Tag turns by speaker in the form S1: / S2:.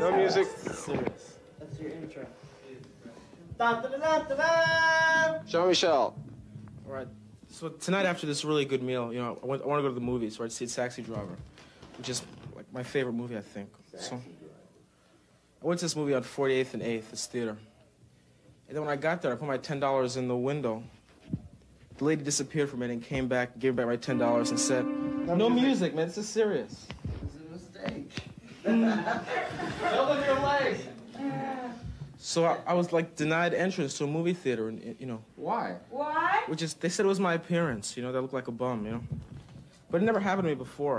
S1: No music.
S2: Serious.
S3: That's your intro. Da, da, da, da, da, da.
S1: Jean Michel.
S2: All right. So tonight after this really good meal, you know, I, went, I want to go to the movies, so I'd see Taxi Driver, which is like my favorite movie, I think. So I went to this movie on 48th and 8th, this theater. And then when I got there, I put my $10 in the window. The lady disappeared for a minute and came back, gave me back my $10 and said, No music, man, this is serious.
S3: It's a mistake.
S2: Don't your legs. So I, I was like denied entrance to a movie theater, and you know,
S1: Why?
S4: Why?
S2: which is they said it was my appearance. You know, that I looked like a bum. You know, but it never happened to me before.